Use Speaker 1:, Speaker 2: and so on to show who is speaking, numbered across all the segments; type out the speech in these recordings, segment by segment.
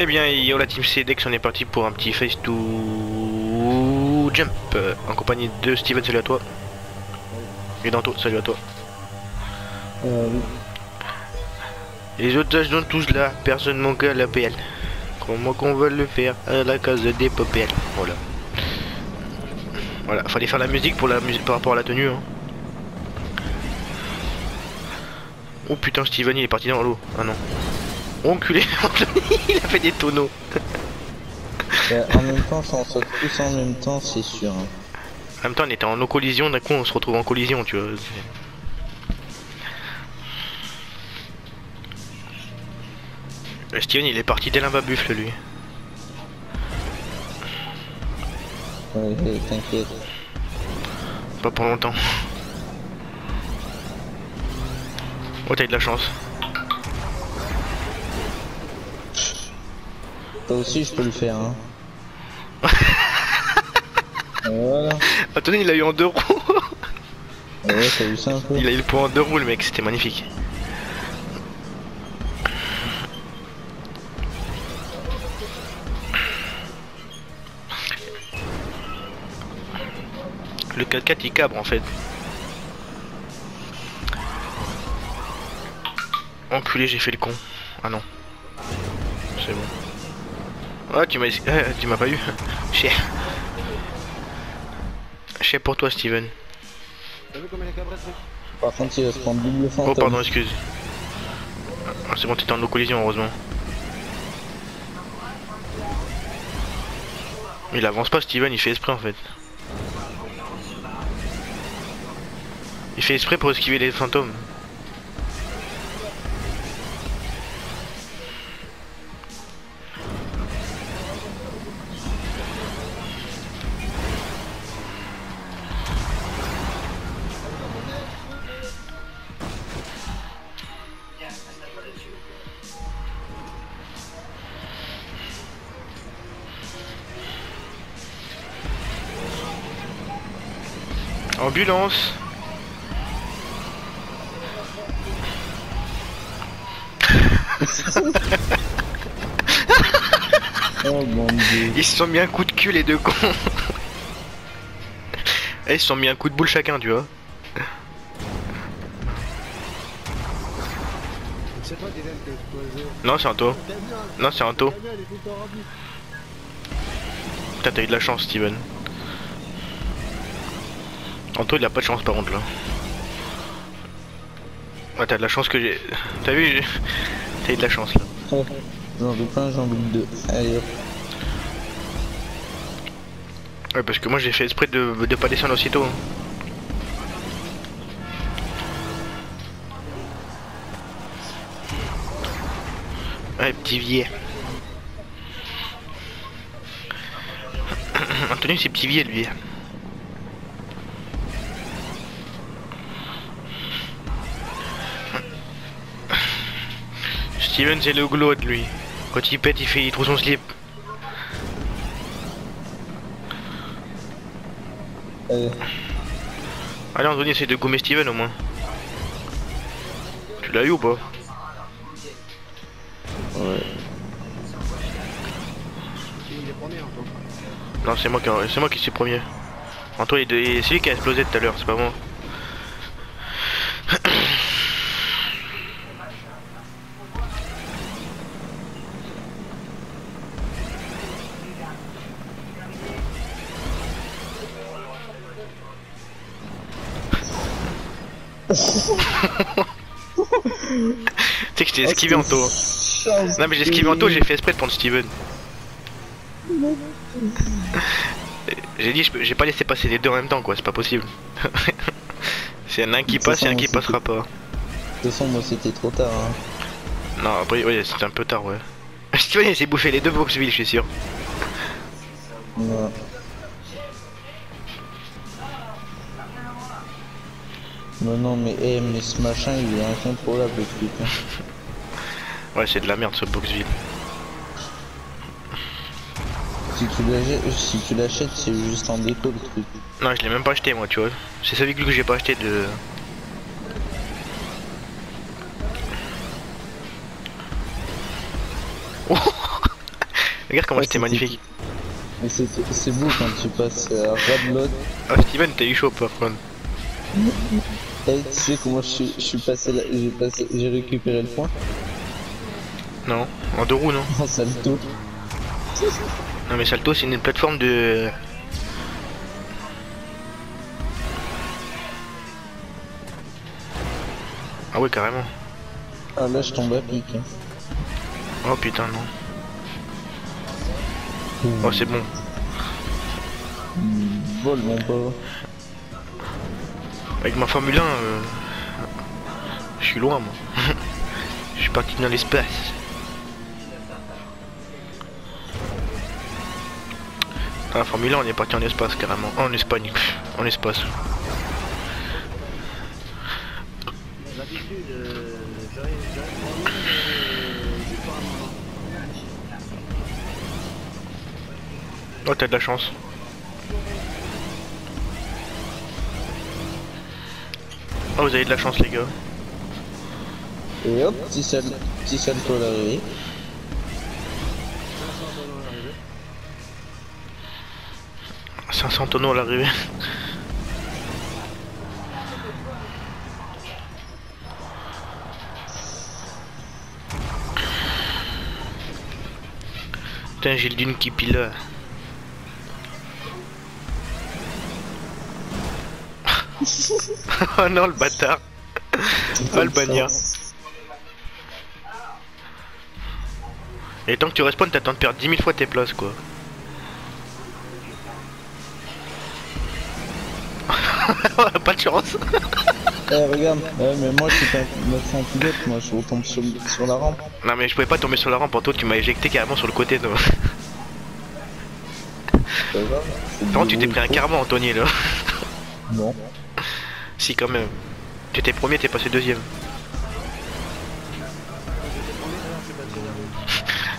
Speaker 1: Eh bien, yo la team CDX, on est parti pour un petit face to jump en compagnie de Steven, salut à toi. Et Danto, salut à toi. Les âges sont tous là, personne manque à la PL. Comment qu'on veut le faire à la case des PL Voilà. Voilà, fallait faire la musique pour la par rapport à la tenue. Hein. Oh putain, Steven il est parti dans l'eau. Ah non. Enculé, il a fait des tonneaux.
Speaker 2: euh, en même temps, saute tous en même temps, c'est sûr. hein.
Speaker 1: En même temps, on était en no collision, d'un coup on se retrouve en collision, tu vois. Steven il est parti dès buffle lui.
Speaker 2: Ouais, ouais, t'inquiète.
Speaker 1: Pas pour longtemps. Oh t'as eu de la chance.
Speaker 2: Toi aussi, je peux le faire. Hein. voilà.
Speaker 1: Attendez il a eu en deux roues.
Speaker 2: Ouais, t'as vu ça un peu
Speaker 1: Il a eu le point en deux roues le mec, c'était magnifique. Le 4x4 il cabre en fait. Enculé j'ai fait le con. Ah non. Ah tu m'as euh, tu m'as pas eu. Cher. Cher pour toi Steven.
Speaker 2: Par contre, il va se prendre double fantôme.
Speaker 1: Oh pardon excuse. Ah, c'est bon t'étais en no collision heureusement. Il avance pas Steven, il fait exprès en fait. Il fait exprès pour esquiver les fantômes. Ambulance
Speaker 2: Oh mon dieu.
Speaker 1: Ils se sont mis un coup de cul les deux cons Et ils se sont mis un coup de boule chacun tu vois. Non c'est un taux Non c'est un taux. Putain t'as eu de la chance Steven Anto il a pas de chance par contre là Ouais t'as de la chance que j'ai... T'as vu T'as eu de la chance là
Speaker 2: J'en veux pas, j'en veux deux. Allez hop.
Speaker 1: Ouais parce que moi j'ai fait exprès de, de pas descendre aussitôt hein. Ouais petit vieux Anthony c'est petit vieux lui Steven c'est le glaude lui. Quand il pète il fait il trouve son slip.
Speaker 2: Allez.
Speaker 1: Allez Anthony essaie de gommer Steven au moins. Tu l'as eu ou pas
Speaker 2: Ouais.
Speaker 1: Non c'est moi qui c'est moi qui suis premier. Antoine c'est lui qui a explosé tout à l'heure c'est pas moi sais que je t'ai esquivé en taux.
Speaker 2: Chance
Speaker 1: Non mais j'ai esquivé en taux, j'ai fait exprès de prendre Steven. J'ai dit, j'ai pas laissé passer les deux en même temps quoi, c'est pas possible. C'est un qui passe et un qui passera pas.
Speaker 2: De toute façon, moi c'était trop tard. Hein.
Speaker 1: Non, après, ouais, c'était un peu tard, ouais. Steven il s'est bouffé les deux Boxville, je suis sûr.
Speaker 2: Ouais. Mais non, mais, eh, mais ce machin il est incontrôlable le truc. hein.
Speaker 1: Ouais, c'est de la merde ce Boxville.
Speaker 2: Si tu l'achètes, si c'est juste en déco le truc.
Speaker 1: Non, je l'ai même pas acheté moi, tu vois. C'est ce véhicule que j'ai pas acheté de. Regarde comment
Speaker 2: Ouais,
Speaker 1: c'était magnifique.
Speaker 2: Mais c'est beau quand tu passes à ras de l'autre.
Speaker 1: Ah Steven, t'as eu chaud par contre.
Speaker 2: Tu sais comment je suis, je suis passé là, j'ai passé, j'ai récupéré le point?
Speaker 1: Non, en deux roues non?
Speaker 2: en salto.
Speaker 1: Non mais Salto c'est une plateforme de... Ah ouais carrément.
Speaker 2: Ah là je tombe à pic. hein.
Speaker 1: Oh putain non. Oh c'est bon.
Speaker 2: Vol mon pauvre.
Speaker 1: Avec ma Formule 1, euh, je suis loin moi. Je suis parti dans l'espace. La Formule 1 on est parti en espace carrément. En Espagne, en espace. Oh t'as de la chance. Oh vous avez de la chance les gars.
Speaker 2: Et hop, petit, sal petit salto à l'arrivée.
Speaker 1: 500 tonneaux à l'arrivée. Putain, j'ai le dune qui pile. oh non, le bâtard. Oh le bagnard. Et tant que tu respawns, t'attends de perdre 10 000 fois tes places quoi. pas de chance.
Speaker 2: Eh regarde, ouais, mais moi je suis pas un pilote, moi je retombe sur, sur la rampe.
Speaker 1: Non mais je pouvais pas tomber sur la rampe, Anto, tu m'as éjecté carrément sur le côté. toi.
Speaker 2: Pas c'est
Speaker 1: Par contre, tu t'es pris un carrément, Anthony là.
Speaker 2: Non.
Speaker 1: Si, quand même. Tu étais premier, t'es passé deuxième.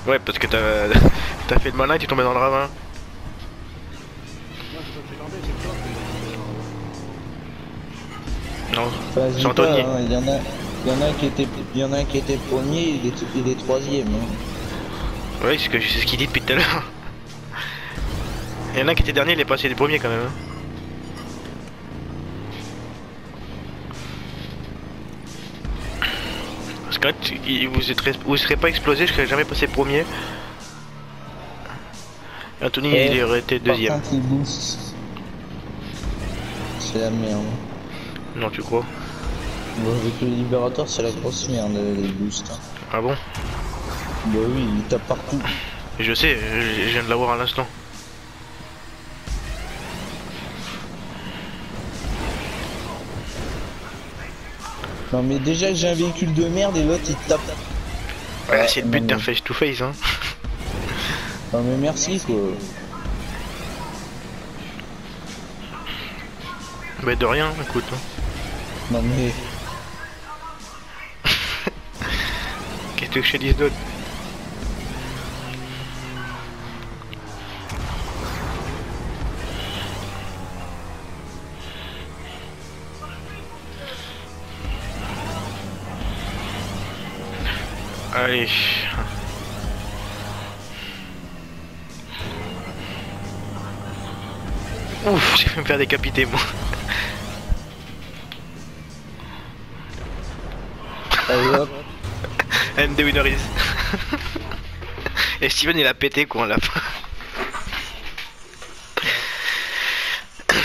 Speaker 1: Ouais, parce que t'as fait le malin et tu es tombé dans le ravin.
Speaker 3: T'es
Speaker 1: Non, c'est Anthony.
Speaker 2: hein, il y en a, il y en a qui était, il y en a qui était premier, il est, il est troisième. Hein.
Speaker 1: Ouais, c'est ce qu'il dit depuis tout à l'heure. Il y en a qui était dernier, il est passé des premiers quand même. hein. Il- vous, vous serez pas explosé, je serais jamais passé premier. Anthony,
Speaker 2: Eh,
Speaker 1: il aurait été deuxième.
Speaker 2: C'est la merde.
Speaker 1: Non, tu crois?
Speaker 2: Bon, avec le libérateur, c'est la grosse merde, les boosts. hein.
Speaker 1: Ah bon?
Speaker 2: Bah oui, il tape partout.
Speaker 1: Je sais, je je viens de l'avoir à l'instant.
Speaker 2: Non, mais déjà, j'ai un véhicule de merde et l'autre il tape.
Speaker 1: Ouais, c'est le but d'un face to face, hein.
Speaker 2: Non, mais merci quoi.
Speaker 1: Bah de rien, écoute. hein.
Speaker 2: Non, mais.
Speaker 1: Qu'est-ce que je te dise d'autre? Allez. Ouf, j'ai fait me faire décapiter moi.
Speaker 2: Allez hop.
Speaker 1: And the winner is. Et Steven il a pété quoi à la fin.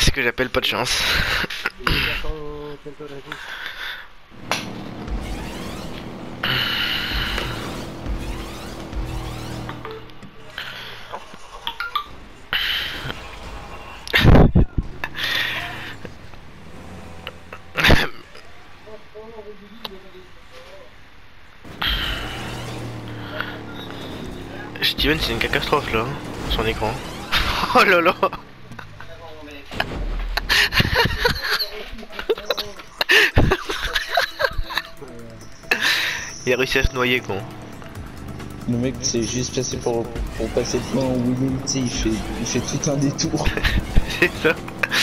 Speaker 1: Ce que j'appelle pas de chance. Steven c'est une catastrophe là, hein, son écran. Oh là là Il a réussi à se noyer con.
Speaker 2: Le mec, c'est juste passé pour, pour passer le point en wheeling, tu sais, il fait, il fait tout un détour.
Speaker 1: C'est ça.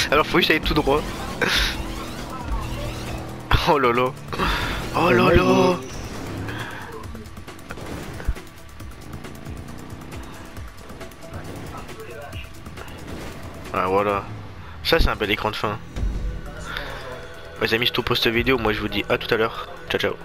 Speaker 1: Alors faut juste aller tout droit. Oh là. Oh là Ah voilà. Ça c'est un bel écran de fin. Les amis, c'est tout pour cette vidéo. Moi je vous dis à tout à l'heure. Ciao ciao.